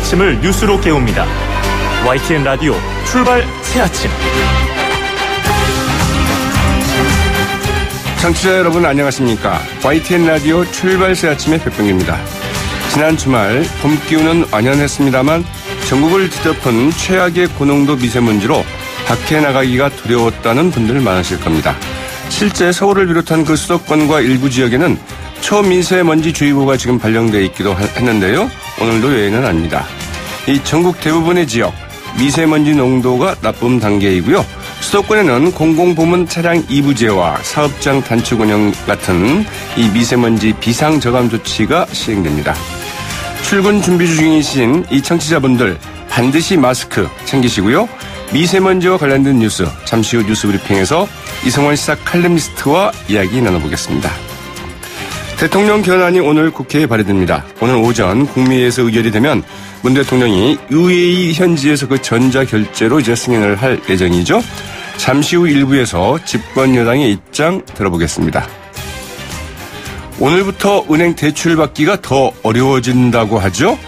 아침을 뉴스로 깨웁니다. YTN 라디오 출발 새 아침. 청취자 여러분 안녕하십니까. YTN 라디오 출발 새 아침의 백병입니다. 지난 주말 봄 기운은 완연했습니다만 전국을 뒤덮은 최악의 고농도 미세먼지로 밖에 나가기가 두려웠다는 분들 많으실 겁니다. 실제 서울을 비롯한 그 수도권과 일부 지역에는 초미세먼지 주의보가 지금 발령돼 있기도 했는데요. 오늘도 예외는 아닙니다. 이 전국 대부분의 지역 미세먼지 농도가 나쁨 단계이고요. 수도권에는 공공부문 차량 이부제와 사업장 단축 운영 같은 이 미세먼지 비상 저감 조치가 시행됩니다. 출근 준비 중이신 이 청취자분들 반드시 마스크 챙기시고요. 미세먼지와 관련된 뉴스 잠시 후 뉴스 브리핑에서 이성원 시사 칼럼니스트와 이야기 나눠보겠습니다. 대통령 견안이 오늘 국회에 발의됩니다. 오늘 오전 국미에서 의결이 되면 문 대통령이 UAE 현지에서 그 전자 결제로 이제 승인을 할 예정이죠. 잠시 후 일부에서 집권 여당의 입장 들어보겠습니다. 오늘부터 은행 대출 받기가 더 어려워진다고 하죠.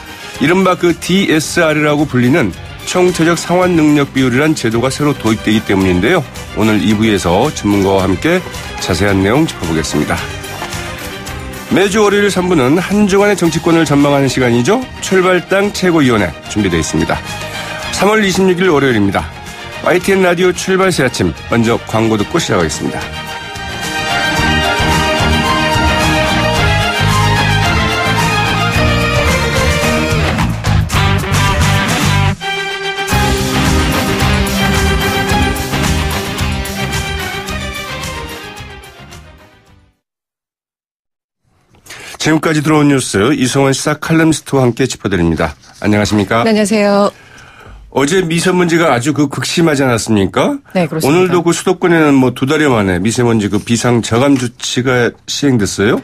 이른바 그 DSR이라고 불리는 총체적 상환 능력 비율이란 제도가 새로 도입되기 때문인데요. 오늘 2부에서 전문가와 함께 자세한 내용 짚어보겠습니다. 매주 월요일 3부는 한 주간의 정치권을 전망하는 시간이죠. 출발당 최고위원회 준비되어 있습니다. 3월 26일 월요일입니다. YTN 라디오 출발 새 아침 먼저 광고 듣고 시작하겠습니다. 지금까지 들어온 뉴스 이성원 시사 칼럼스트와 함께 짚어드립니다. 안녕하십니까? 네, 안녕하세요. 어제 미세 먼지가 아주 그 극심하지 않았습니까? 네, 그렇습니다. 오늘도 그 수도권에는 뭐 두 달여 만에 미세먼지 그 비상 저감 조치가 시행됐어요?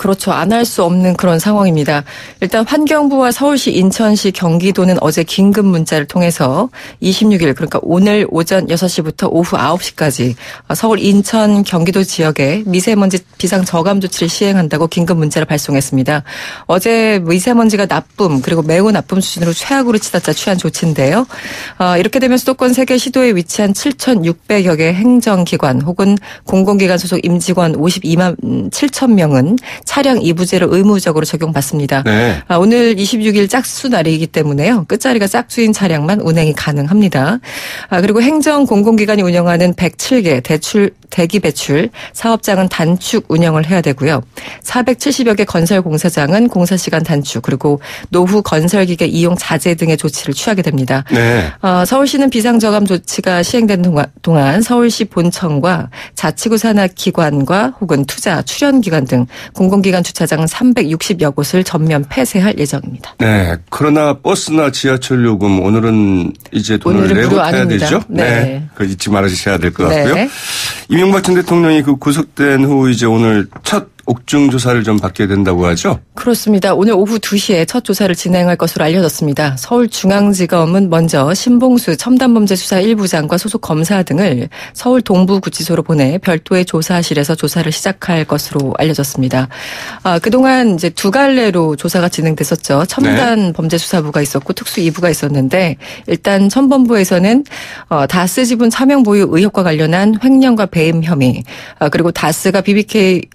그렇죠. 안 할 수 없는 그런 상황입니다. 일단 환경부와 서울시, 인천시, 경기도는 어제 긴급 문자를 통해서 26일 그러니까 오늘 오전 6시부터 오후 9시까지 서울, 인천, 경기도 지역에 미세먼지 비상 저감 조치를 시행한다고 긴급 문자를 발송했습니다. 어제 미세먼지가 나쁨 그리고 매우 나쁨 수준으로 최악으로 치닫자 취한 조치인데요. 어, 이렇게 되면 수도권 3개 시도에 위치한 7,600여 개 행정기관 혹은 공공기관 소속 임직원 52만 7천 명은 차량 이부제를 의무적으로 적용받습니다. 네. 아, 오늘 26일 짝수 날이기 때문에요. 끝자리가 짝수인 차량만 운행이 가능합니다. 아, 그리고 행정 공공기관이 운영하는 107개 대출 대기 배출 사업장은 단축 운영을 해야 되고요. 470여 개 건설 공사장은 공사 시간 단축 그리고 노후 건설 기계 이용 자제 등의 조치를 취하게 됩니다. 네. 어, 서울시는 비상저감 조치가 시행된 동안, 동안 서울시 본청과 자치구 산하 기관과 혹은 투자, 출연 기관 등 공공 기관 주차장 360여 곳을 전면 폐쇄할 예정입니다. 네. 그러나 버스나 지하철 요금 오늘은 이제 돈을 오늘은 내고 타야 아닙니다. 되죠? 네. 그 잊지 말아주셔야 될 것 같고요. 네. 이명박 전 대통령이 그 구속된 후 이제 오늘 첫 옥중 조사를 좀 받게 된다고 하죠? 그렇습니다. 오늘 오후 2시에 첫 조사를 진행할 것으로 알려졌습니다. 서울중앙지검은 먼저 신봉수 첨단범죄수사 1부장과 소속 검사 등을 서울 동부구치소로 보내 별도의 조사실에서 조사를 시작할 것으로 알려졌습니다. 아, 그동안 이제 두 갈래로 조사가 진행됐었죠. 첨단 범죄수사부가 있었고 특수 2부가 있었는데 일단 첨범부에서는 어, 다스 지분 차명 보유 의혹과 관련한 횡령과 배임 혐의 아, 그리고 다스가 BBK BBK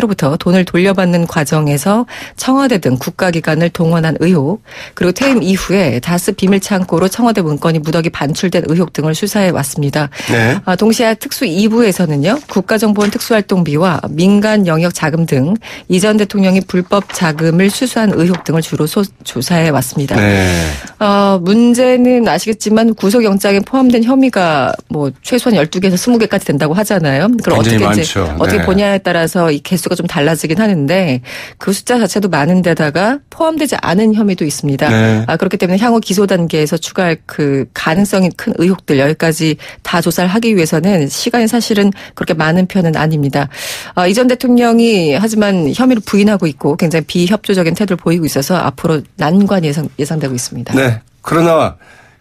로부터 돈을 돌려받는 과정에서 청와대 등 국가기관을 동원한 의혹 그리고 퇴임 이후에 다스 비밀 창고로 청와대 문건이 무더기 반출된 의혹 등을 수사해 왔습니다. 네. 아, 동시에 특수 2부에서는요 국가정보원 특수활동비와 민간 영역 자금 등 이전 대통령이 불법 자금을 수수한 의혹 등을 주로 소, 조사해 왔습니다. 네. 어, 문제는 아시겠지만 구속영장에 포함된 혐의가 뭐 최소한 12개에서 20개까지 된다고 하잖아요. 그럼 어떻게 이제 많죠. 어떻게 네. 보냐에 따라서 이 개수가 좀 달라지긴 하는데 그 숫자 자체도 많은 데다가 포함되지 않은 혐의도 있습니다. 네. 아, 그렇기 때문에 향후 기소 단계에서 추가할 그 가능성이 큰 의혹들 여기까지 다 조사를 하기 위해서는 시간이 사실은 그렇게 많은 편은 아닙니다. 아, 이전 대통령이 하지만 혐의를 부인하고 있고 굉장히 비협조적인 태도를 보이고 있어서 앞으로 난관이 예상, 예상되고 있습니다. 네. 그러나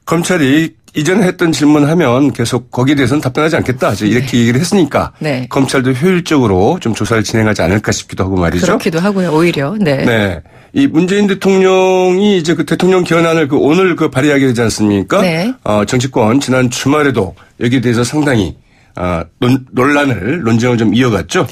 검찰이 이전에 했던 질문하면 계속 거기에 대해서는 답변하지 않겠다. 이렇게 얘기를 했으니까 네. 검찰도 효율적으로 좀 조사를 진행하지 않을까 싶기도 하고 말이죠. 그렇기도 하고요. 오히려 네. 네. 이 문재인 대통령이 이제 그 대통령 개헌안을 그 오늘 그 발의하게 되지 않습니까? 네. 어, 정치권 지난 주말에도 여기에 대해서 상당히 아, 논, 논란을 논쟁을 좀 이어갔죠.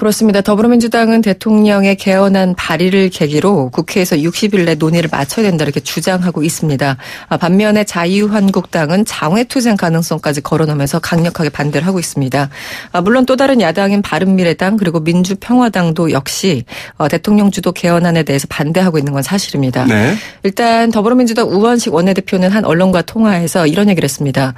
그렇습니다. 더불어민주당은 대통령의 개헌안 발의를 계기로 국회에서 60일 내 논의를 마쳐야 된다 이렇게 주장하고 있습니다. 아, 반면에 자유한국당은 장외투쟁 가능성까지 거론하면서 강력하게 반대를 하고 있습니다. 아, 물론 또 다른 야당인 바른미래당 그리고 민주평화당도 역시 어, 대통령 주도 개헌안에 대해서 반대하고 있는 건 사실입니다. 네. 일단 더불어민주당 우원식 원내대표는 한 언론과 통화에서 이런 얘기를 했습니다.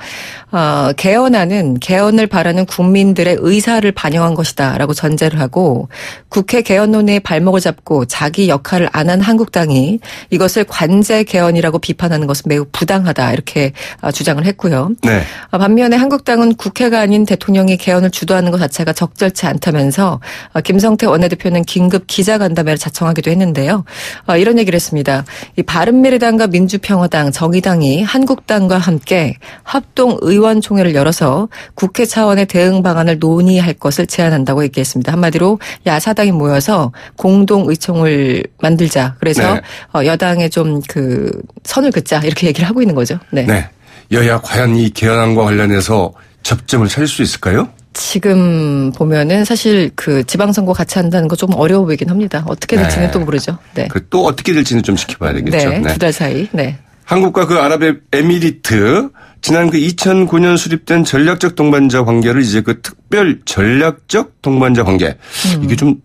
어, 개헌안은 개헌을 바라는 국민들의 의사를 반영한 것이다라고 전제를 하고 국회 개헌 논의에 발목을 잡고 자기 역할을 안 한 한국당이 이것을 관제 개헌이라고 비판하는 것은 매우 부당하다 이렇게 어, 주장을 했고요. 네. 어, 반면에 한국당은 국회가 아닌 대통령이 개헌을 주도하는 것 자체가 적절치 않다면서 어, 김성태 원내대표는 긴급 기자간담회를 자청하기도 했는데요. 어, 이런 얘기를 했습니다. 이 바른미래당과 민주평화당, 정의당이 한국당과 함께 합동 의원총회를 열어서 국회 차원의 대응 방안을 논의할 것을 제안한다고 얘기했습니다. 한마디로 야사당이 모여서 공동 의총을 만들자. 그래서 네. 어, 여당에 좀 그 선을 긋자 이렇게 얘기를 하고 있는 거죠. 네. 네. 여야 과연 이 개헌안과 관련해서 접점을 찾을 수 있을까요? 지금 보면은 사실 그 지방선거 같이 한다는 거 좀 어려워 보이긴 합니다. 어떻게 될지는 네. 또 모르죠. 네. 그또 어떻게 될지는 좀 지켜봐야 되겠죠. 네. 두달 사이. 네. 한국과 그 아랍에미리트 지난 그 2009년 수립된 전략적 동반자 관계를 이제 그 특별 전략적 동반자 관계. 이게 좀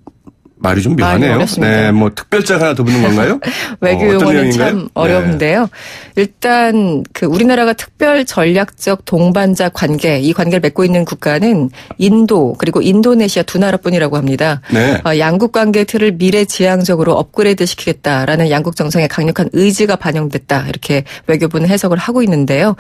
말이 좀 묘하네요. 어렵습니다. 네, 뭐 특별자가 하나 더 붙는 건가요? 외교 어, 용어는? 참 네. 어려운데요. 일단 그 우리나라가 특별 전략적 동반자 관계 이 관계를 맺고 있는 국가는 인도 그리고 인도네시아 두 나라뿐이라고 합니다. 네. 어, 양국 관계 틀을 미래지향적으로 업그레이드 시키겠다라는 양국 정상의 강력한 의지가 반영됐다 이렇게 외교부는 해석을 하고 있는데요.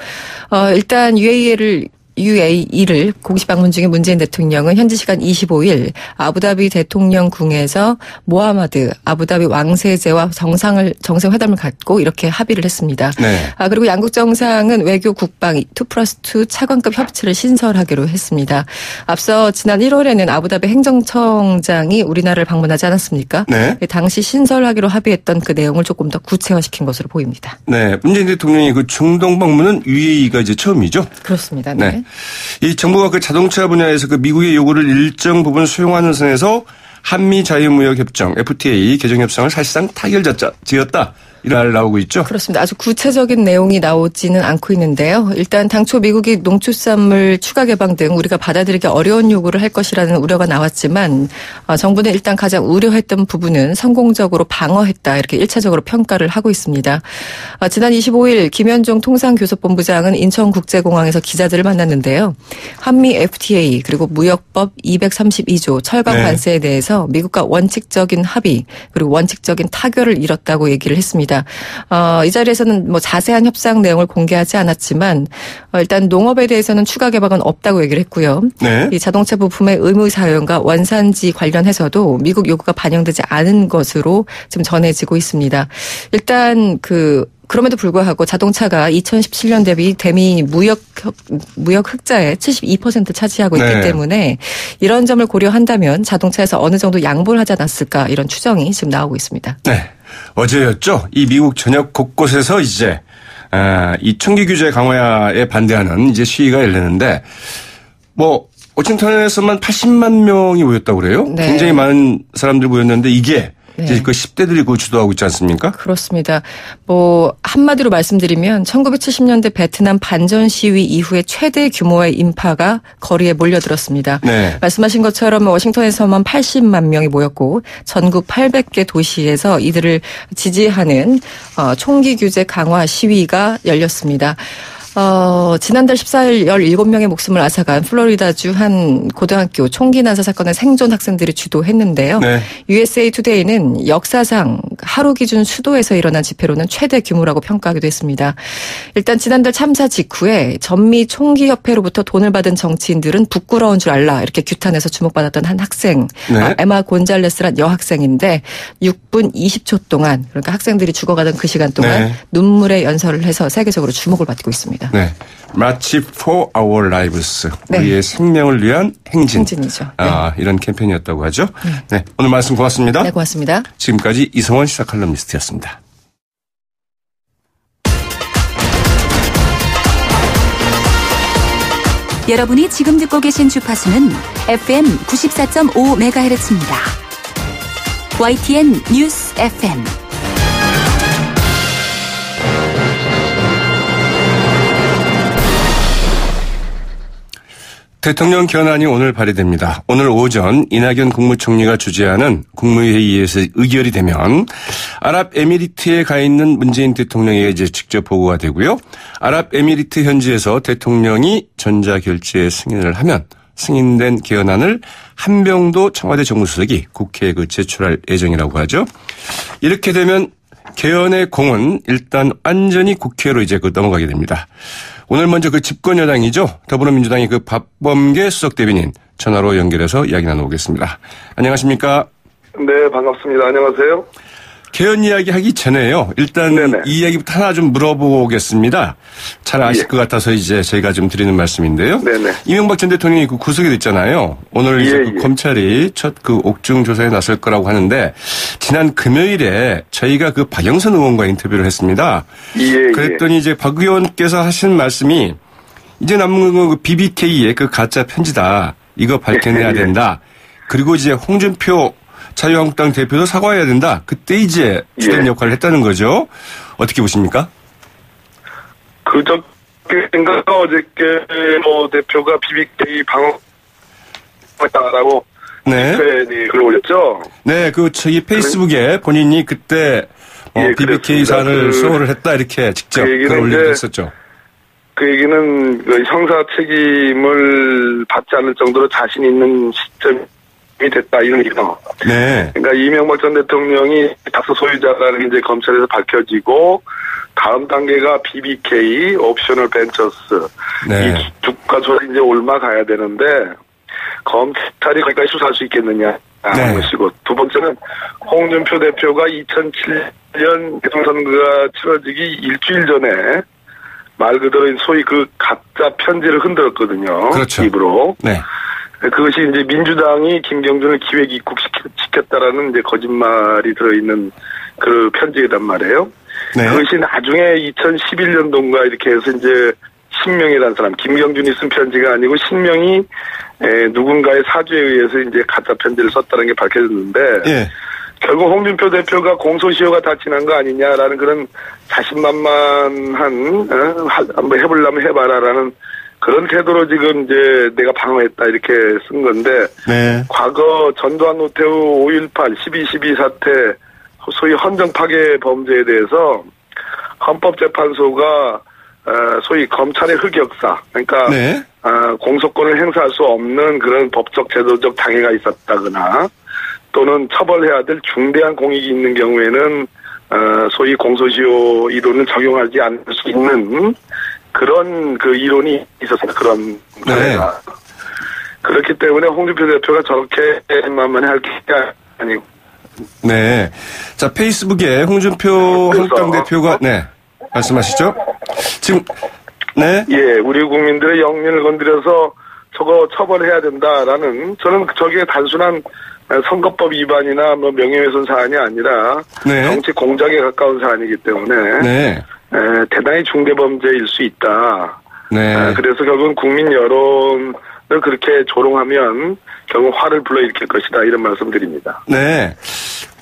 어, 일단 UAE를 UAE를 공식 방문 중인 문재인 대통령은 현지 시간 25일 아부다비 대통령궁에서 모하마드 아부다비 왕세제와 정상을 정상 회담을 갖고 이렇게 합의를 했습니다. 네. 아 그리고 양국 정상은 외교 국방 2 플러스 2 차관급 협치를 신설하기로 했습니다. 앞서 지난 1월에는 아부다비 행정청장이 우리나라를 방문하지 않았습니까? 네. 당시 신설하기로 합의했던 그 내용을 조금 더 구체화시킨 것으로 보입니다. 네. 문재인 대통령이 그 중동 방문은 UAE가 이제 처음이죠. 그렇습니다. 네. 네. 이 정부가 그 자동차 분야에서 그 미국의 요구를 일정 부분 수용하는 선에서 한미 자유무역 협정 FTA 개정 협상을 사실상 타결 지었다. 말 나오고 있죠. 그렇습니다. 아주 구체적인 내용이 나오지는 않고 있는데요. 일단 당초 미국이 농축산물 추가 개방 등 우리가 받아들이기 어려운 요구를 할 것이라는 우려가 나왔지만 어, 정부는 일단 가장 우려했던 부분은 성공적으로 방어했다 이렇게 일차적으로 평가를 하고 있습니다. 어, 지난 25일 김현종 통상교섭본부장은 인천국제공항에서 기자들을 만났는데요. 한미 FTA 그리고 무역법 232조 철강 네. 관세에 대해서 미국과 원칙적인 합의 그리고 원칙적인 타결을 이뤘다고 얘기를 했습니다. 어, 이 자리에서는 뭐 자세한 협상 내용을 공개하지 않았지만 어, 일단 농업에 대해서는 추가 개방은 없다고 얘기를 했고요. 네. 이 자동차 부품의 의무 사용과 원산지 관련해서도 미국 요구가 반영되지 않은 것으로 지금 전해지고 있습니다. 일단 그 그럼에도 불구하고 자동차가 2017년 대비 대미 무역 흑- 무역 흑자의 72% 차지하고 있기 네. 때문에 이런 점을 고려한다면 자동차에서 어느 정도 양보를 하지 않았을까 이런 추정이 지금 나오고 있습니다. 네. 어제였죠. 이 미국 전역 곳곳에서 이제 아, 이 총기 규제 강화에 반대하는 이제 시위가 열렸는데 뭐 워싱턴에서만 80만 명이 모였다고 그래요. 네. 굉장히 많은 사람들 모였는데 이게 네. 이제 그 10대들이 그 주도하고 있지 않습니까? 그렇습니다. 뭐 한마디로 말씀드리면 1970년대 베트남 반전 시위 이후에 최대 규모의 인파가 거리에 몰려들었습니다. 네. 말씀하신 것처럼 워싱턴에서만 80만 명이 모였고 전국 800개 도시에서 이들을 지지하는 어, 총기 규제 강화 시위가 열렸습니다. 어, 지난달 14일 17명의 목숨을 앗아간 플로리다주 한 고등학교 총기 난사 사건의 생존 학생들이 주도했는데요. 네. USA 투데이는 역사상 하루 기준 수도에서 일어난 집회로는 최대 규모라고 평가하기도 했습니다. 일단 지난달 참사 직후에 전미 총기 협회로부터 돈을 받은 정치인들은 부끄러운 줄 알라 이렇게 규탄해서 주목받았던 한 학생 네. 아, 에마 곤잘레스란 여학생인데 6분 20초 동안 그러니까 학생들이 죽어가던 그 시간 동안 네. 눈물의 연설을 해서 세계적으로 주목을 받고 있습니다. 그렇습니다. 네. 마치 for our lives. 네. 우리의 생명을 위한 행진. 행진이죠. 네. 아, 이런 캠페인이었다고 하죠. 네. 오늘 말씀 고맙습니다. 네, 고맙습니다. 지금까지 이성원 시사 칼럼니스트였습니다. 여러분이 지금 듣고 계신 주파수는 FM 94.5MHz입니다. YTN 뉴스 FM. 대통령 견안이 오늘 발의됩니다. 오늘 오전 이낙연 국무총리가 주재하는 국무회의에서 의결이 되면 아랍에미리트에 가 있는 문재인 대통령에게 이제 직접 보고가 되고요. 아랍에미리트 현지에서 대통령이 전자결제 승인을 하면 승인된 개헌안을 한병도 청와대 정무수석이 국회에 그 제출할 예정이라고 하죠. 이렇게 되면 개헌의 공은 일단 완전히 국회로 이제 그 넘어가게 됩니다. 오늘 먼저 그 집권 여당이죠. 더불어민주당의 그 박범계 수석 대변인 전화로 연결해서 이야기 나눠보겠습니다. 안녕하십니까? 네, 반갑습니다. 안녕하세요. 개헌 이야기 하기 전에요. 일단 네네. 이 이야기부터 하나 좀 물어보겠습니다. 잘 아실 예. 것 같아서 이제 저희가 좀 드리는 말씀인데요. 네네. 이명박 전 대통령이 그 구속이 됐잖아요. 오늘 이제 예, 그 예. 검찰이 첫 그 옥중 조사에 나설 거라고 하는데 지난 금요일에 저희가 그 박영선 의원과 인터뷰를 했습니다. 예, 그랬더니 이제 박 의원께서 하신 말씀이 이제 남은 건 그 BBK의 그 가짜 편지다. 이거 밝혀내야 예, 예. 된다. 그리고 이제 홍준표 자유한국당 대표도 사과해야 된다. 그때 이제 주된 예. 역할을 했다는 거죠. 어떻게 보십니까? 그, 저께인가 어저께 뭐 대표가 BBK 방어했다라고 네. 글을 올렸죠. 네, 그 저기 페이스북에 본인이 그때 어, 예, BBK. 사안을 그- 수호를 했다 이렇게 직접 그 글을 올렸었죠. 그 얘기는 그 형사 책임을 받지 않을 정도로 자신 있는 시점 이 됐다 이런 얘기죠. 네. 그러니까 이명박 전 대통령이 다스 소유자라는 게 이제 검찰에서 밝혀지고 다음 단계가 BBK 옵셔널 벤처스 네. 이 주가 조작 이제 옮아 가야 되는데 검찰이 거기까지 수사할 수 있겠느냐 하는 네. 것이고 두 번째는 홍준표 대표가 2007년 대통령선거가 치러지기 일주일 전에 말 그대로 소위 그 가짜 편지를 흔들었거든요. 그렇죠. 입으로. 네. 그것이 이제 민주당이 김경준을 기획 입국시켰다라는 이제 거짓말이 들어있는 그 편지이단 말이에요. 네. 그것이 나중에 2011년도인가 이렇게 해서 이제 신명이라는 사람, 김경준이 쓴 편지가 아니고 신명이 에, 누군가의 사주에 의해서 이제 가짜 편지를 썼다는 게 밝혀졌는데 예. 결국 홍준표 대표가 공소시효가 다 지난 거 아니냐라는 그런 자신만만한 어, 하- 한번 해보려면 해봐라라는 그런 태도로 지금 이제 내가 방어했다 이렇게 쓴 건데 네. 과거 전두환 노태우 5.18 12.12 사태 소위 헌정 파괴 범죄에 대해서 헌법재판소가 어, 소위 검찰의 흑역사 그러니까 네. 아, 공소권을 행사할 수 없는 그런 법적 제도적 장애가 있었다거나 또는 처벌해야 될 중대한 공익이 있는 경우에는 어, 소위 공소시효 이론을 적용하지 않을 수 있는 그런 그 이론이 있었어요. 그런 네. 사례가. 그렇기 때문에 홍준표 대표가 저렇게 만만해 할게 아니고 네. 자, 페이스북에 홍준표 한국당 대표가, 네. 말씀하시죠? 지금, 네. 예, 우리 국민들의 영린을 건드려서 저거 처벌해야 된다라는 저는 저게 단순한 선거법 위반이나 뭐 명예훼손 사안이 아니라 네. 정치 공작에 가까운 사안이기 때문에 네. 에, 대단히 중대 범죄일 수 있다. 네. 아, 그래서 결국은 국민 여론을 그렇게 조롱하면 결국 화를 불러일으킬 것이다 이런 말씀드립니다. 네.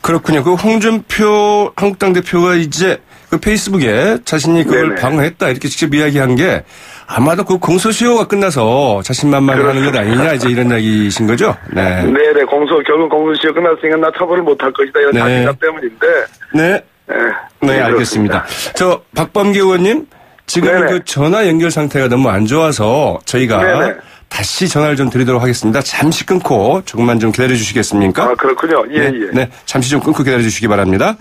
그렇군요. 그 홍준표 한국당 대표가 이제 그 페이스북에 자신이 그걸 네네. 방어했다 이렇게 직접 이야기한 게 아마도 그 공소시효가 끝나서 자신만만하는 것 아니냐 이제 이런 이야기이신 거죠? 네. 네네 공소 결국 공소시효 끝났으니까 나 처벌을 못할 것이다 이런 네. 자신감 때문인데 네. 예, 네, 예, 알겠습니다. 그렇습니다. 저 박범계 의원님 지금 네네. 그 전화 연결 상태가 너무 안 좋아서 저희가 네네. 다시 전화를 좀 드리도록 하겠습니다. 잠시 끊고 조금만 좀 기다려 주시겠습니까? 아 그렇군요. 예 네, 예. 네, 잠시 좀 끊고 기다려 주시기 바랍니다.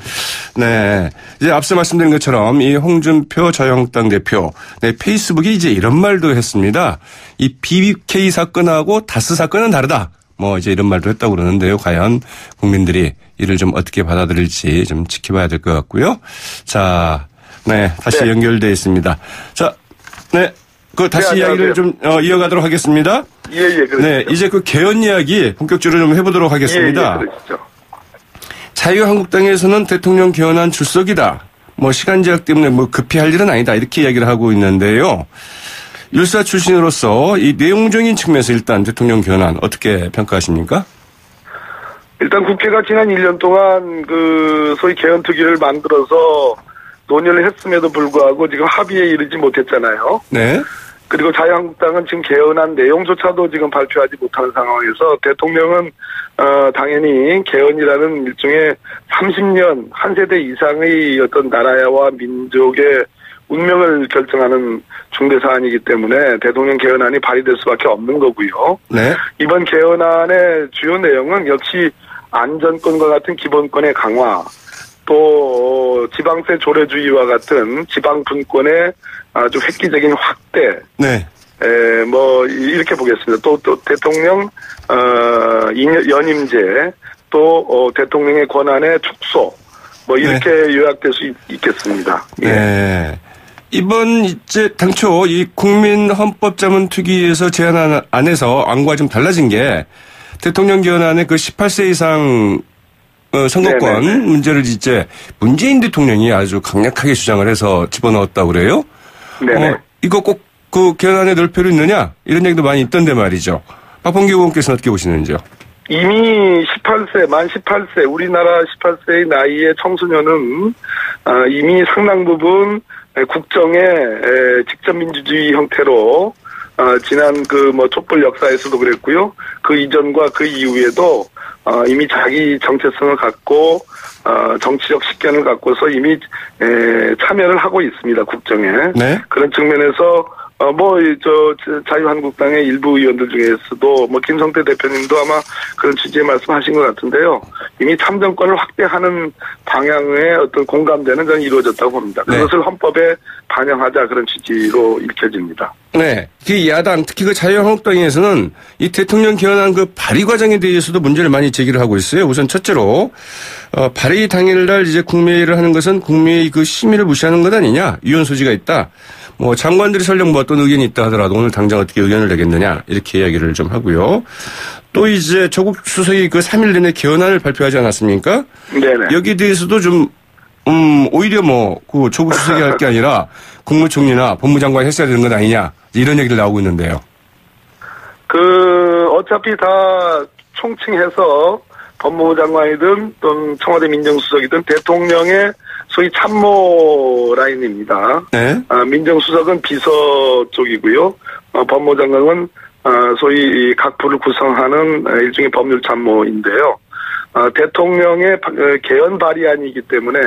네. 이제 앞서 말씀드린 것처럼 이 홍준표 자유한국당 대표, 네, 페이스북이 이제 이런 말도 했습니다. 이 BBK 사건하고 다스 사건은 다르다. 뭐 이제 이런 말도 했다고 그러는데요. 과연 국민들이 이를 좀 어떻게 받아들일지 좀 지켜봐야 될 것 같고요. 자, 네, 다시 네. 연결돼 있습니다. 자, 네. 그 다시 네, 이야기를. 좀 어, 이어가도록 하겠습니다. 예, 예, 그렇죠. 네, 이제 그 개헌 이야기 본격적으로 좀 해보도록 하겠습니다. 예, 예, 그러시죠. 자유한국당에서는 대통령 개헌안 출석이다. 뭐 시간 제약 때문에 뭐 급히 할 일은 아니다. 이렇게 이야기를 하고 있는데요. 율사 출신으로서 이 내용적인 측면에서 일단 대통령 개헌안 어떻게 평가하십니까? 일단 국회가 지난 1년 동안 그 소위 개헌특위를 만들어서 논의를 했음에도 불구하고 지금 합의에 이르지 못했잖아요. 네. 그리고 자유한국당은 지금 개헌안 내용조차도 지금 발표하지 못하는 상황에서 대통령은 어 당연히 개헌이라는 일종의 30년 한 세대 이상의 어떤 나라와 민족의 운명을 결정하는 중대 사안이기 때문에 대통령 개헌안이 발의될 수밖에 없는 거고요. 네. 이번 개헌안의 주요 내용은 역시 안전권과 같은 기본권의 강화, 또 지방세 조례주의와 같은 지방 분권의 아주 획기적인 확대, 네. 에, 뭐 이렇게 보겠습니다. 또, 또 대통령 어, 인- 연임제, 또 어, 대통령의 권한의 축소, 뭐 이렇게 요약될 수 있, 있겠습니다. 예. 네. 이번 이제 당초 이 국민 헌법 자문 특위에서 제안한 안에서 안과 좀 달라진 게 대통령 개헌안의 그 18세 이상 어, 선거권 네네네. 문제를 이제 문재인 대통령이 아주 강력하게 주장을 해서 집어넣었다고 그래요. 네네. 어, 이거 꼭 그 개헌안에 넣을 필요 있느냐 이런 얘기도 많이 있던데 말이죠. 박봉기 의원께서는 어떻게 보시는지요? 이미 18세, 만 18세, 우리나라 18세의 나이의 청소년은 아, 이미 상당 부분 에, 국정의 에, 직접 민주주의 형태로 아, 지난 그 뭐 촛불 역사에서도 그랬고요. 그 이전과 그 이후에도 아, 이미 자기 정체성을 갖고 아, 정치적 식견을 갖고서 이미 에, 참여를 하고 있습니다. 국정에. 네. 그런 측면에서 어 뭐 저 자유한국당의 일부 의원들 중에서도 뭐 김성태 대표님도 아마 그런 취지의 말씀하신 것 같은데요. 이미 참정권을 확대하는 방향의 어떤 공감대는 저는 이루어졌다고 봅니다. 네. 그것을 헌법에 반영하자 그런 취지로 읽혀집니다. 네. 그 야당, 특히 그 자유한국당에서는 이 대통령 개헌안 그 발의 과정에 대해서도 문제를 많이 제기를 하고 있어요. 우선 첫째로, 어, 발의 당일날 이제 국회를 하는 것은 국민의 그 심의를 무시하는 것 아니냐. 위헌 소지가 있다. 뭐 장관들이 설령 뭐 어떤 의견이 있다 하더라도 오늘 당장 어떻게 의견을 내겠느냐. 이렇게 이야기를 좀 하고요. 또 이제 조국 수석이 그 3일 내내 개헌안을 발표하지 않았습니까? 네네. 여기에 대해서도 좀, 음, 오히려 뭐, 그 조국 수석이 할 게 아니라 국무총리나 법무장관이 했어야 되는 것 아니냐. 이런 얘기를 나오고 있는데요. 그 어차피 다 총칭해서 법무부 장관이든 또는 청와대 민정수석이든 대통령의 소위 참모 라인입니다. 네. 아, 민정수석은 비서 쪽이고요. 어, 법무장관은 아, 소위 이 각부를 구성하는 아, 일종의 법률 참모인데요. 아, 대통령의 바- 어, 개헌 발의안이기 때문에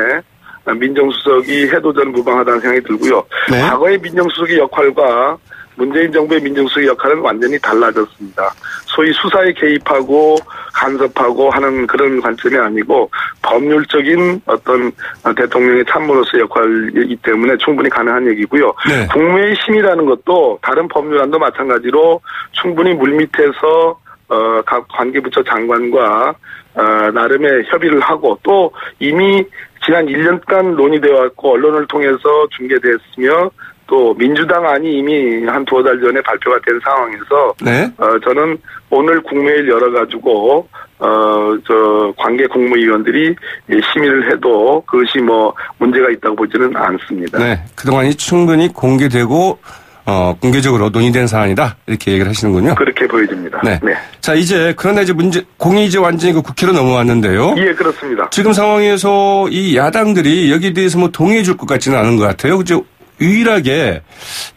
아, 민정수석이 해도 저는 무방하다는 생각이 들고요. 네. 과거의 민정수석의 역할과 문재인 정부의 민정수석의 역할은 완전히 달라졌습니다. 소위 수사에 개입하고 간섭하고 하는 그런 관점이 아니고 법률적인 어떤 어, 대통령의 참모로서의 역할이기 때문에 충분히 가능한 얘기고요. 네. 국무회의 심의라는 것도 다른 법률안도 마찬가지로 충분히 물밑에서 어, 각 관계부처 장관과 어, 나름의 협의를 하고 또 이미 지난 1년간 논의되어 왔고 언론을 통해서 중계됐으며 또 민주당 안이 이미 한 두어 달 전에 발표가 된 상황에서 네. 어, 저는 오늘 국무회의를 열어가지고, 어, 저, 관계 국무위원들이 예, 심의를 해도 그것이 뭐 문제가 있다고 보지는 않습니다. 네. 그동안이 충분히 공개되고, 어, 공개적으로 논의된 사안이다. 이렇게 얘기를 하시는군요. 그렇게 보여집니다. 네. 자, 이제, 그러나 이제 문제, 공이 이제 완전히 그 국회로 넘어왔는데요. 예, 그렇습니다. 지금 상황에서 이 야당들이 여기에 대해서 뭐 동의해 줄 것 같지는 않은 것 같아요. 그죠? 유일하게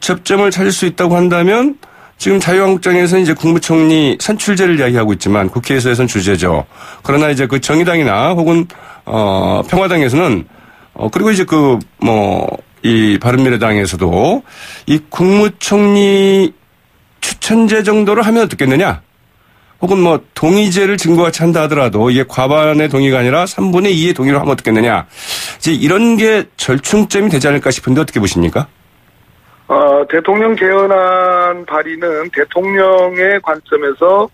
접점을 찾을 수 있다고 한다면 지금 자유한국당에서는 이제 국무총리 선출제를 이야기하고 있지만 국회에서는 주제죠. 그러나 이제 그 정의당이나 혹은 어 평화당에서는 어 그리고 이제 그 뭐 이 바른미래당에서도 이 국무총리 추천제 정도를 하면 어떻겠느냐? 혹은 뭐 동의제를 증거 같이 한다 하더라도 이게 과반의 동의가 아니라 3분의 2의 동의를 하면 어떻겠느냐. 이제 이런 게 절충점이 되지 않을까 싶은데 어떻게 보십니까? 어, 대통령 개헌안 발의는 대통령의 관점에서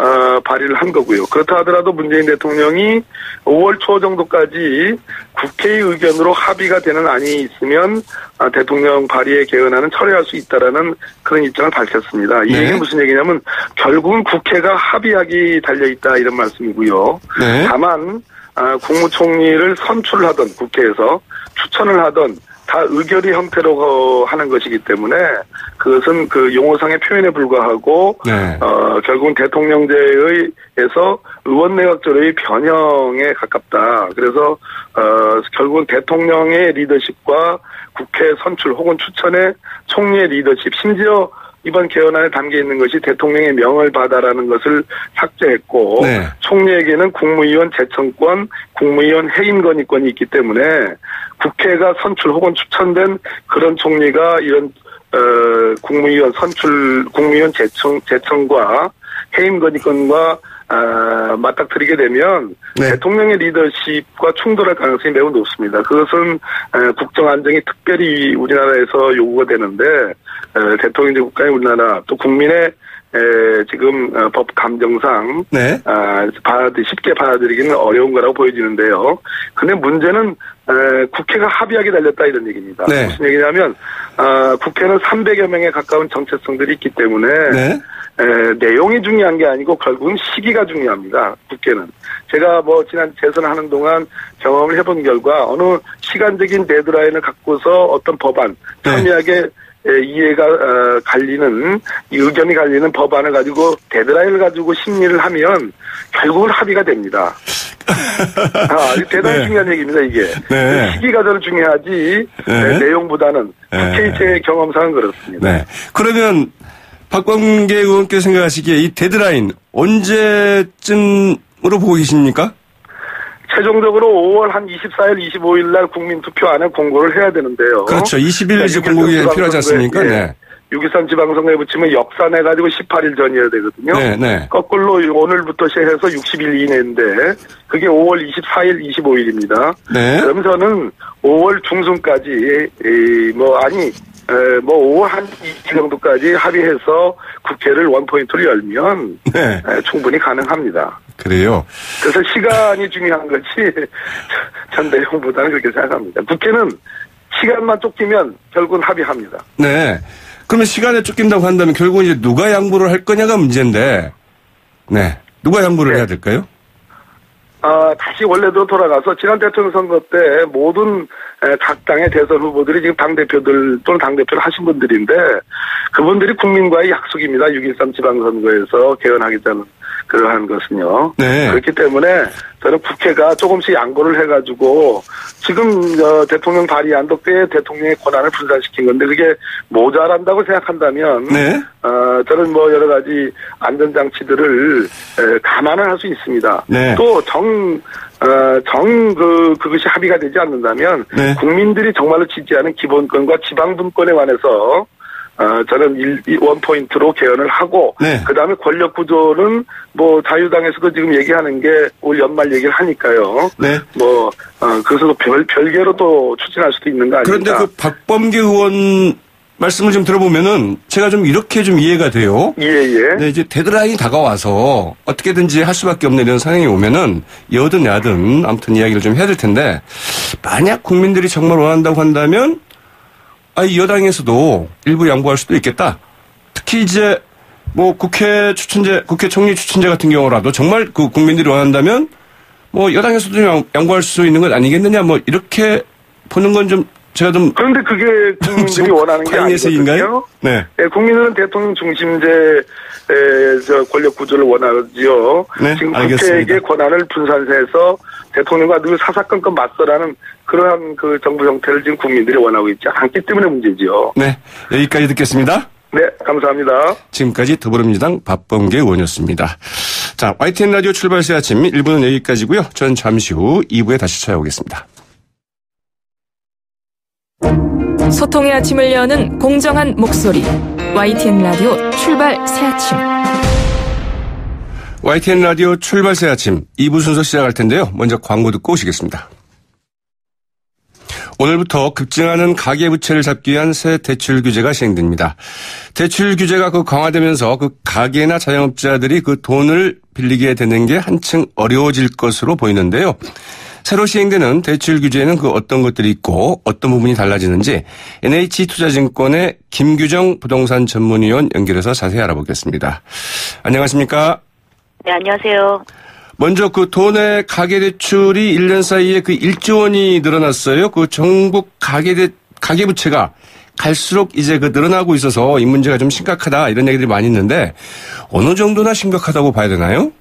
어, 발의를 한 거고요. 그렇다 하더라도 문재인 대통령이 5월 초 정도까지 국회의 의견으로 합의가 되는 안이 있으면 아, 대통령 발의의 개헌안은 철회할 수 있다라는 그런 입장을 밝혔습니다. 이 네. 얘기는 무슨 얘기냐면 결국은 국회가 합의하기 달려 있다 이런 말씀이고요. 네. 다만 아, 국무총리를 선출하던 국회에서 추천을 하던 다 의결의 형태로 어, 하는 것이기 때문에 그것은 그 용어상의 표현에 불과하고 네. 어, 결국은 대통령제의에서 의원 내각제로의 변형에 가깝다. 그래서 어, 결국은 대통령의 리더십과 국회 선출 혹은 추천의 총리의 리더십 심지어 이번 개헌안에 담겨 있는 것이 대통령의 명을 받아라는 것을 삭제했고 네. 총리에게는 국무위원 재청권, 국무위원 해임 건의권이 있기 때문에 국회가 선출 혹은 추천된 그런 총리가 이런 어, 국무위원 선출, 국무위원 재청, 재청과 해임 건의권과 아, 맞닥뜨리게 되면 네. 대통령의 리더십과 충돌할 가능성이 매우 높습니다. 그것은 에, 국정 안정이 특별히 우리나라에서 요구가 되는데 에, 대통령제 국가의 우리나라 또 국민의 에, 지금 어, 법 감정상 네. 아, 받아들, 쉽게 받아들이기는 어려운 거라고 보여지는데요. 근데 문제는 에, 국회가 합의하게 달렸다 이런 얘기입니다. 네. 무슨 얘기냐면 아, 국회는 300여 명에 가까운 정체성들이 있기 때문에 네. 에, 내용이 중요한 게 아니고 결국은 시기가 중요합니다. 국회는. 제가 뭐 지난 재선하는 동안 경험을 해본 결과 어느 시간적인 데드라인을 갖고서 어떤 법안 네. 첨예하게 에, 이해가 어, 갈리는 이 의견이 갈리는 법안을 가지고 데드라인을 가지고 심리를 하면 결국은 합의가 됩니다. 아, 대단히 네. 중요한 얘기입니다, 이게. 네. 시기가 더 중요하지 네. 에, 내용보다는 네. 국회의 제 경험상은 그렇습니다. 네. 그러면 박범계 의원께서 생각하시기에 이 데드라인 언제쯤으로 보고 계십니까? 최종적으로 5월 한 24일, 25일 날 국민 투표 안에 공고를 해야 되는데요. 그렇죠. 20일 이제 6.13 필요하지 않습니까? 지방선거에, 네. 예. 6.13 지방선거에 붙이면 역산해가지고 18일 전이어야 되거든요. 네, 네. 거꾸로 오늘부터 시작해서 60일 이내인데 그게 5월 24일, 25일입니다. 네. 그럼 저는 5월 중순까지 이, 뭐 아니 에, 뭐 5월 한 이틀 정도까지 합의해서 국회를 원포인트로 열면 네. 에, 충분히 가능합니다. 그래요. 그래서 시간이 중요한 거지 전 내용보다는 그렇게 생각합니다. 국회는 시간만 쫓기면 결국은 합의합니다. 네. 그러면 시간에 쫓긴다고 한다면 결국은 이제 누가 양보를 할 거냐가 문제인데, 네. 누가 양보를 네. 해야 될까요? 아, 다시 원래대로 돌아가서 지난 대통령 선거 때 모든 에, 각 당의 대선 후보들이 지금 당대표들 또는 당대표를 하신 분들인데 그분들이 국민과의 약속입니다. 6.13 지방선거에서 개헌하겠다는 그러한 것은요. 네. 그렇기 때문에 저는 국회가 조금씩 양보를 해가지고 지금 어, 대통령 발의안도 꽤 대통령의 권한을 분산시킨 건데 그게 모자란다고 생각한다면 네. 어, 저는 뭐 여러 가지 안전장치들을 에, 감안을 할 수 있습니다. 네. 또 정, 어, 정, 그, 그것이 합의가 되지 않는다면 네. 국민들이 정말로 지지하는 기본권과 지방분권에 관해서 어, 저는 일, 이 원포인트로 개헌을 하고, 네. 그 다음에 권력 구조는 뭐 자유당에서도 지금 얘기하는 게 올 연말 얘기를 하니까요. 네. 뭐, 어, 그것도 별, 별개로 또 추진할 수도 있는 거 아닙니까? 그런데 그 박범계 의원 말씀을 좀 들어보면은 제가 좀 이렇게 좀 이해가 돼요. 예, 예. 네, 이제 데드라인이 다가와서 어떻게든지 할 수밖에 없는 이런 상황이 오면은 여든 야든 아무튼 이야기를 좀 해야 될 텐데 만약 국민들이 정말 원한다고 한다면 아, 이 여당에서도 일부 양보할 수도 있겠다. 특히 이제 뭐 국회 추천제, 국회 총리 추천제 같은 경우라도 정말 그 국민들이 원한다면 뭐 여당에서도 양- 양보할 수 있는 것 아니겠느냐 뭐 이렇게 보는 건 좀 제가 좀 그런데 그게 국민들이 좀 원하는 게? 아니거든요. 네. 예, 국민들은 대통령 중심제 에, 저 권력 구조를 원하지요. 네, 지금 알겠습니다. 국회에게 권한을 분산해서 대통령과 늘 사사건건 맞서라는 그러한 그 정부 형태를 지금 국민들이 원하고 있지 않기 때문에 문제지요. 네, 여기까지 듣겠습니다. 네, 감사합니다. 지금까지 더불어민주당 박범계 의원이었습니다. 자, YTN 라디오 출발 새 아침 1부는 여기까지고요. 전 잠시 후 2부에 다시 찾아오겠습니다. 소통의 아침을 여는 공정한 목소리 YTN 라디오 출발 새 아침 YTN 라디오 출발 새 아침 2부 순서 시작할 텐데요. 먼저 광고 듣고 오시겠습니다. 오늘부터 급증하는 가계부채를 잡기 위한 새 대출 규제가 시행됩니다. 대출 규제가 그 강화되면서 그 가계나 자영업자들이 그 돈을 빌리게 되는 게 한층 어려워질 것으로 보이는데요. 새로 시행되는 대출 규제에는 그 어떤 것들이 있고 어떤 부분이 달라지는지 NH투자증권의 김규정 부동산 전문위원 연결해서 자세히 알아보겠습니다. 안녕하십니까? 네, 안녕하세요. 먼저 그 돈의 가계대출이 1년 사이에 그 1조 원이 늘어났어요. 그 전국 가계대, 가계부채가 갈수록 이제 그 늘어나고 있어서 이 문제가 좀 심각하다 이런 얘기들이 많이 있는데 어느 정도나 심각하다고 봐야 되나요?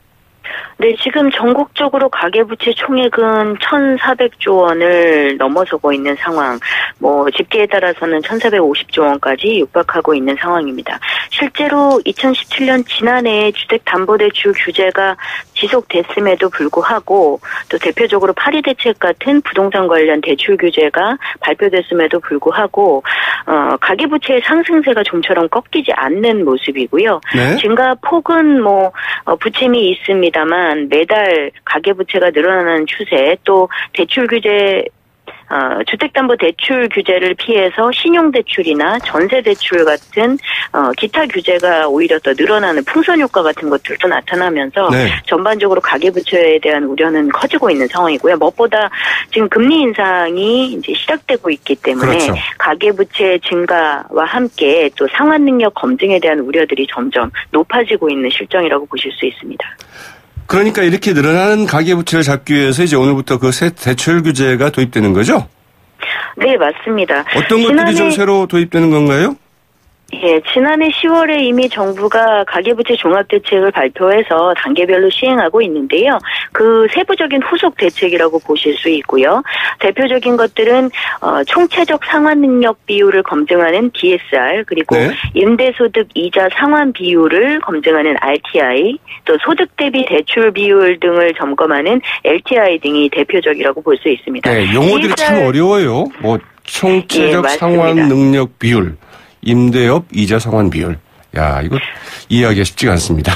네, 지금 전국적으로 가계부채 총액은 1,400조 원을 넘어서고 있는 상황. 뭐 집계에 따라서는 1,450조 원까지 육박하고 있는 상황입니다. 실제로 2017년 지난해에 주택담보대출 규제가 지속됐음에도 불구하고 또 대표적으로 파리 대책 같은 부동산 관련 대출 규제가 발표됐음에도 불구하고 어, 가계부채의 상승세가 좀처럼 꺾이지 않는 모습이고요. 네. 증가 폭은 뭐 어, 부채미 있습니다만 매달 가계부채가 늘어나는 추세 또 대출 규제 어, 주택담보대출 규제를 피해서 신용대출이나 전세대출 같은 어, 기타 규제가 오히려 더 늘어나는 풍선 효과 같은 것들도 나타나면서 네. 전반적으로 가계부채에 대한 우려는 커지고 있는 상황이고요. 무엇보다 지금 금리 인상이 이제 시작되고 있기 때문에 그렇죠. 가계부채 증가와 함께 또 상환 능력 검증에 대한 우려들이 점점 높아지고 있는 실정이라고 보실 수 있습니다. 그러니까 이렇게 늘어나는 가계 부채를 잡기 위해서 이제 오늘부터 그 새 대출 규제가 도입되는 거죠? 네, 맞습니다. 어떤 것들이 좀 새로 도입되는 건가요? 예, 지난해 10월에 이미 정부가 가계부채 종합대책을 발표해서 단계별로 시행하고 있는데요. 그 세부적인 후속 대책이라고 보실 수 있고요. 대표적인 것들은 어, 총체적 상환 능력 비율을 검증하는 DSR 그리고 네. 임대소득 이자 상환 비율을 검증하는 RTI 또 소득 대비 대출 비율 등을 점검하는 LTI 등이 대표적이라고 볼 수 있습니다. 네, 용어들이 참 DSR 어려워요. 뭐 총체적 예, 상환. 능력 비율, 임대업 이자 상환 비율. 야, 이거 이해하기가 쉽지가 않습니다.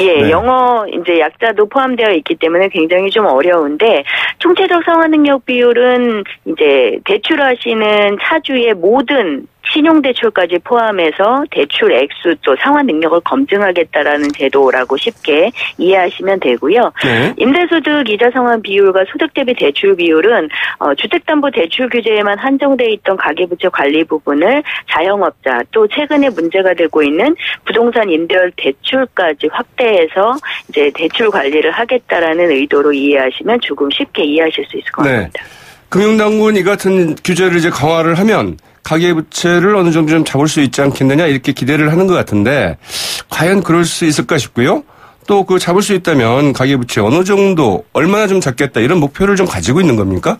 예, 네. 영어 이제 약자도 포함되어 있기 때문에 굉장히 좀 어려운데 총체적 상환 능력 비율은 이제 대출하시는 차주의 모든 신용대출까지 포함해서 대출 액수 또 상환 능력을 검증하겠다라는 제도라고 쉽게 이해하시면 되고요. 네. 임대소득 이자 상환 비율과 소득 대비 대출 비율은 어, 주택담보대출 규제에만 한정돼 있던 가계부채 관리 부분을 자영업자 또 최근에 문제가 되고 있는 부동산 임대월 대출까지 확대해서 이제 대출 관리를 하겠다라는 의도로 이해하시면 조금 쉽게 이해하실 수 있을 것 네. 같습니다. 금융당국은 이 같은 규제를 이제 강화를 하면 가계부채를 어느 정도 좀 잡을 수 있지 않겠느냐 이렇게 기대를 하는 것 같은데 과연 그럴 수 있을까 싶고요. 또 그 잡을 수 있다면 가계부채 어느 정도 얼마나 좀 잡겠다 이런 목표를 좀 가지고 있는 겁니까?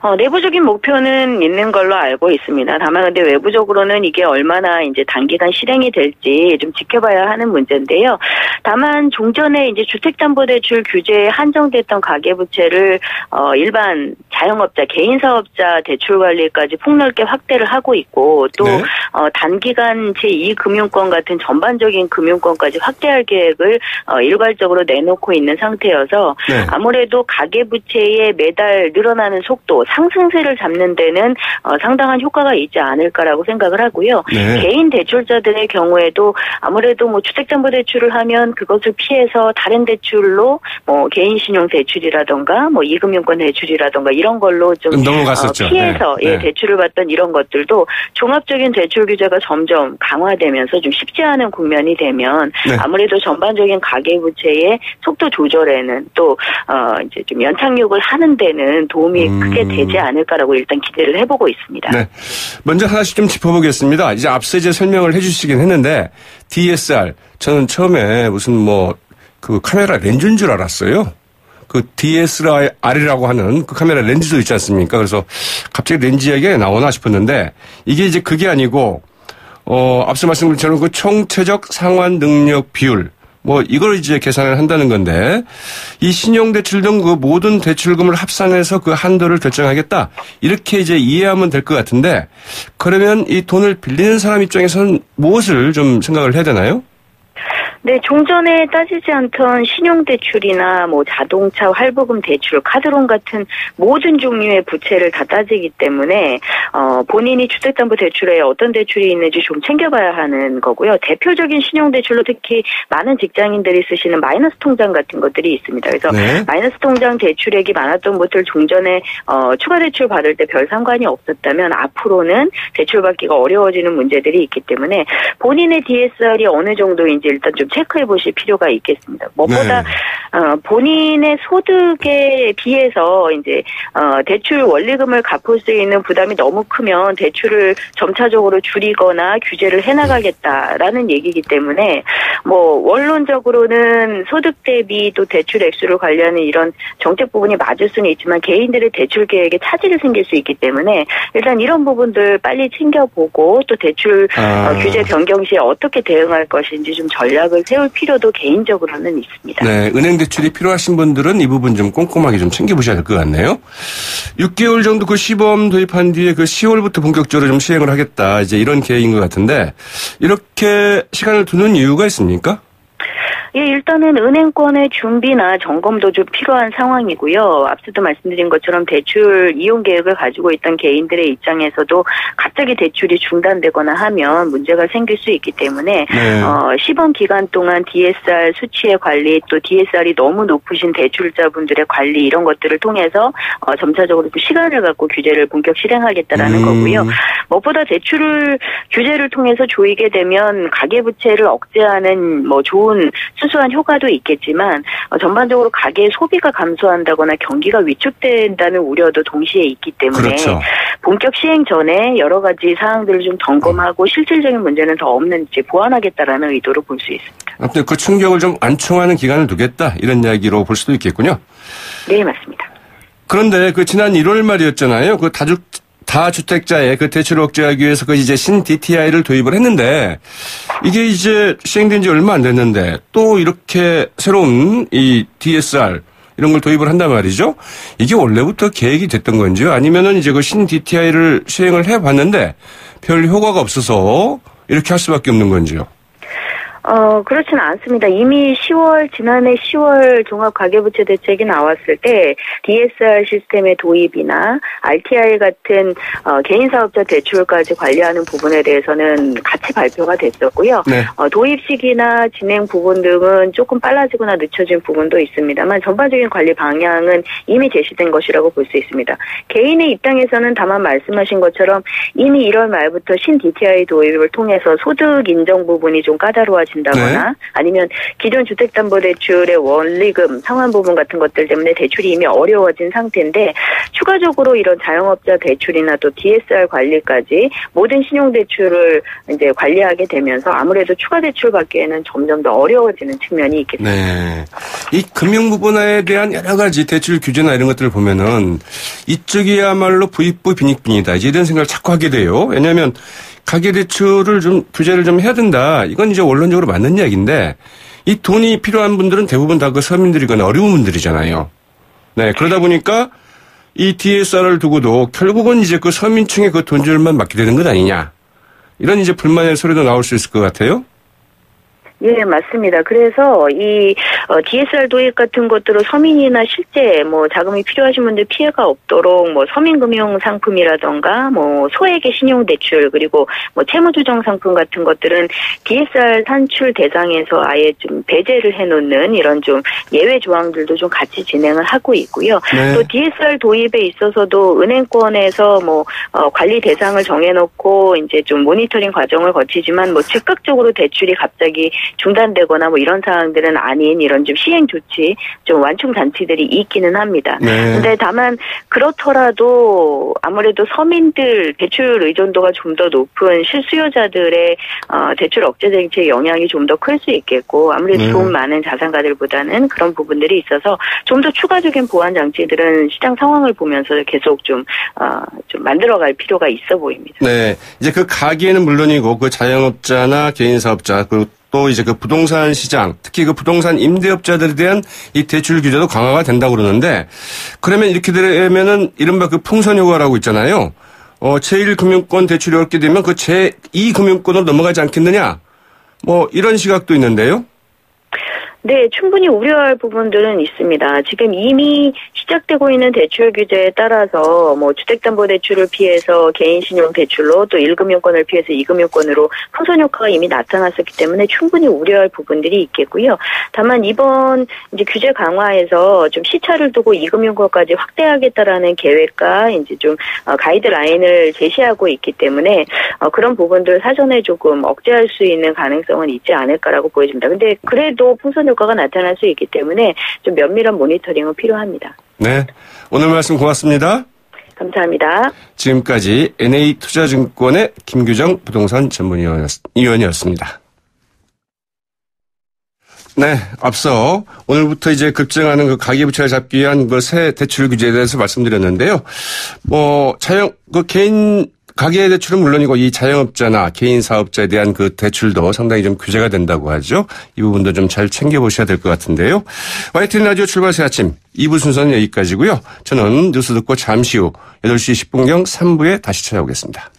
어, 내부적인 목표는 있는 걸로 알고 있습니다. 다만 근데 외부적으로는 이게 얼마나 이제 단기간 실행이 될지 좀 지켜봐야 하는 문제인데요. 다만 종전에 이제 주택담보대출 규제에 한정됐던 가계부채를 어, 일반 자영업자, 개인사업자 대출 관리까지 폭넓게 확대를 하고 있고 또 네. 어, 단기간 제2금융권 같은 전반적인 금융권까지 확대할 계획을 어, 일괄적으로 내놓고 있는 상태여서 네. 아무래도 가계부채의 매달 늘어나는 속도, 상승세를 잡는 데는 어, 상당한 효과가 있지 않을까라고 생각을 하고요. 네. 개인 대출자들의 경우에도 아무래도 뭐 주택담보 대출을 하면 그것을 피해서 다른 대출로 뭐 개인 신용 대출이라던가 뭐 이금융권 대출이라던가 이런 걸로 좀 넘어갔었죠. 어, 피해서 네. 예, 네. 대출을 받던 이런 것들도 종합적인 대출 규제가 점점 강화되면서 좀 쉽지 않은 국면이 되면 네. 아무래도 전반적인 가계 부채의 속도 조절에는 또 어, 이제 좀 연착륙을 하는 데는 도움이 음. 크게 되지 않을까라고 일단 기대를 해보고 있습니다. 네. 먼저 하나씩 좀 짚어보겠습니다. 이제 앞서 이제 설명을 해주시긴 했는데 DSR 저는 처음에 무슨 뭐 그 카메라 렌즈인 줄 알았어요. 그 DSLR이라고 하는 그 카메라 렌즈도 있지 않습니까? 그래서 갑자기 렌즈 이야기가 나오나 싶었는데 이게 이제 그게 아니고 어 앞서 말씀드린 것처럼 그 총체적 상환 능력 비율 뭐 이걸 이제 계산을 한다는 건데 이 신용대출 등 그 모든 대출금을 합산해서 그 한도를 결정하겠다 이렇게 이제 이해하면 될 것 같은데 그러면 이 돈을 빌리는 사람 입장에서는 무엇을 좀 생각을 해야 되나요? 네, 종전에 따지지 않던 신용대출이나 뭐 자동차 할부금 대출, 카드론 같은 모든 종류의 부채를 다 따지기 때문에 어, 본인이 주택담보대출에 어떤 대출이 있는지 좀 챙겨봐야 하는 거고요. 대표적인 신용대출로 특히 많은 직장인들이 쓰시는 마이너스 통장 같은 것들이 있습니다. 그래서 네. 마이너스 통장 대출액이 많았던 것들 종전에 어, 추가 대출 받을 때 별 상관이 없었다면 앞으로는 대출 받기가 어려워지는 문제들이 있기 때문에 본인의 DSR이 어느 정도인지 일단 좀 체크해 보실 필요가 있겠습니다. 무엇보다 네. 어, 본인의 소득에 비해서 이제 어, 대출 원리금을 갚을 수 있는 부담이 너무 크면 대출을 점차적으로 줄이거나 규제를 해나가겠다라는 얘기이기 때문에 뭐 원론적으로는 소득 대비 또 대출 액수를 관리하는 이런 정책 부분이 맞을 수는 있지만 개인들의 대출 계획에 차질이 생길 수 있기 때문에 일단 이런 부분들 빨리 챙겨보고 또 대출 아. 어, 규제 변경 시에 어떻게 대응할 것인지 좀 전략을 세울 필요도 개인적으로는 있습니다. 네, 은행 대출이 필요하신 분들은 이 부분 좀 꼼꼼하게 좀 챙겨보셔야 될 것 같네요. 6개월 정도 그 시범 도입한 뒤에 그 10월부터 본격적으로 좀 시행을 하겠다. 이제 이런 계획인 것 같은데 이렇게 시간을 두는 이유가 있습니까? 예, 일단은 은행권의 준비나 점검도 좀 필요한 상황이고요. 앞서도 말씀드린 것처럼 대출 이용 계획을 가지고 있던 개인들의 입장에서도 갑자기 대출이 중단되거나 하면 문제가 생길 수 있기 때문에 네. 어, 시범 기간 동안 DSR 수치의 관리 또 DSR이 너무 높으신 대출자분들의 관리 이런 것들을 통해서 어, 점차적으로 또 시간을 갖고 규제를 본격 실행하겠다라는 음. 거고요. 무엇보다 대출을 규제를 통해서 조이게 되면 가계부채를 억제하는 뭐 좋은 수수한 효과도 있겠지만 어, 전반적으로 가계 소비가 감소한다거나 경기가 위축된다는 우려도 동시에 있기 때문에 그렇죠. 본격 시행 전에 여러 가지 사항들을 좀 점검하고 실질적인 문제는 더 없는지 보완하겠다라는 의도로 볼 수 있습니다. 아무튼 그 충격을 좀 안청하는 기간을 두겠다 이런 이야기로 볼 수도 있겠군요. 네, 맞습니다. 그런데 그 지난 1월 말이었잖아요. 그 다주 다주택자의 그 대출 억제하기 위해서 그 이제 신 DTI를 도입을 했는데 이게 이제 시행된 지 얼마 안 됐는데 또 이렇게 새로운 이 DSR 이런 걸 도입을 한단 말이죠. 이게 원래부터 계획이 됐던 건지요? 아니면은 이제 그 신 DTI를 시행을 해 봤는데 별 효과가 없어서 이렇게 할 수밖에 없는 건지요? 어, 그렇지는 않습니다. 이미 10월, 지난해 10월 종합가계부채 대책이 나왔을 때 DSR 시스템의 도입이나 RTI 같은 어, 개인사업자 대출까지 관리하는 부분에 대해서는 같이 발표가 됐었고요. 네. 어, 도입 시기나 진행 부분 등은 조금 빨라지거나 늦춰진 부분도 있습니다만 전반적인 관리 방향은 이미 제시된 것이라고 볼 수 있습니다. 개인의 입장에서는 다만 말씀하신 것처럼 이미 1월 말부터 신 DTI 도입을 통해서 소득 인정 부분이 좀 까다로워진 다거나 네. 아니면 기존 주택담보대출의 원리금 상환 부분 같은 것들 때문에 대출이 이미 어려워진 상태인데 추가적으로 이런 자영업자 대출이나 또 DSR 관리까지 모든 신용대출을 이제 관리하게 되면서 아무래도 추가 대출 받기에는 점점 더 어려워지는 측면이 있겠습니다. 네. 이 금융 부분에 대한 여러 가지 대출 규제나 이런 것들을 보면은 이쪽이야말로 부익부 빈익빈이다. 이제 이런 생각을 자꾸 하게 돼요. 왜냐하면 가계 대출을 좀 규제를 좀 해야 된다. 이건 이제 원론적으로 맞는 이야기인데 이 돈이 필요한 분들은 대부분 다 그 서민들이거나 어려운 분들이잖아요. 네. 그러다 보니까 이 DSR을 두고도 결국은 이제 그 서민층의 그 돈줄만 맡게 되는 것 아니냐. 이런 이제 불만의 소리도 나올 수 있을 것 같아요. 예, 맞습니다. 그래서 이 어, DSR 도입 같은 것들로 서민이나 실제 뭐 자금이 필요하신 분들 피해가 없도록 뭐 서민금융 상품이라던가 뭐 소액의 신용대출 그리고 뭐 채무조정 상품 같은 것들은 DSR 산출 대상에서 아예 좀 배제를 해놓는 이런 좀 예외 조항들도 좀 같이 진행을 하고 있고요. 네. 또 DSR 도입에 있어서도 은행권에서 뭐 어, 관리 대상을 정해놓고 이제 좀 모니터링 과정을 거치지만 뭐 즉각적으로 대출이 갑자기 중단되거나 뭐 이런 사항들은 아닌 이런 좀 시행 조치, 좀 완충 장치들이 있기는 합니다. 네. 근데 다만 그렇더라도 아무래도 서민들 대출 의존도가 좀 더 높은 실수요자들의 어, 대출 억제 정책 영향이 좀 더 클 수 있겠고 아무래도 네. 돈 많은 자산가들보다는 그런 부분들이 있어서 좀 더 추가적인 보완 장치들은 시장 상황을 보면서 계속 좀, 어, 좀 만들어갈 필요가 있어 보입니다. 네. 이제 그 가게는 물론이고 그 자영업자나 개인 사업자 그리고 또 이제 그 부동산 시장 특히 그 부동산 임대업자들에 대한 이 대출 규제도 강화가 된다고 그러는데 그러면 이렇게 되면은 이른바 그 풍선 효과라고 있잖아요. 어, 제1금융권 대출이 어렵게 되면 그 제2금융권으로 넘어가지 않겠느냐. 뭐 이런 시각도 있는데요. 네, 충분히 우려할 부분들은 있습니다. 지금 이미 시작되고 있는 대출 규제에 따라서 뭐 주택담보대출을 피해서 개인신용대출로 또 1금융권을 피해서 2금융권으로 풍선 효과가 이미 나타났었기 때문에 충분히 우려할 부분들이 있겠고요. 다만 이번 이제 규제 강화에서 좀 시차를 두고 2금융권까지 확대하겠다라는 계획과 이제 좀 어, 가이드라인을 제시하고 있기 때문에 어, 그런 부분들 사전에 조금 억제할 수 있는 가능성은 있지 않을까라고 보여집니다. 근데 그래도 풍선 효과가 나타날 수 있기 때문에 좀 면밀한 모니터링은 필요합니다. 네. 오늘 말씀 고맙습니다. 감사합니다. 지금까지 NA투자증권의 김규정 부동산 전문위원이었습니다. 네, 앞서 오늘부터 이제 급증하는 그 가계부채를 잡기 위한 그 새 대출 규제에 대해서 말씀드렸는데요. 뭐 자영 그 개인 가계 대출은 물론이고 이 자영업자나 개인 사업자에 대한 그 대출도 상당히 좀 규제가 된다고 하죠. 이 부분도 좀 잘 챙겨보셔야 될 것 같은데요. YTN 라디오 출발 새 아침 2부 순서는 여기까지고요. 저는 뉴스 듣고 잠시 후 8시 10분경 3부에 다시 찾아오겠습니다.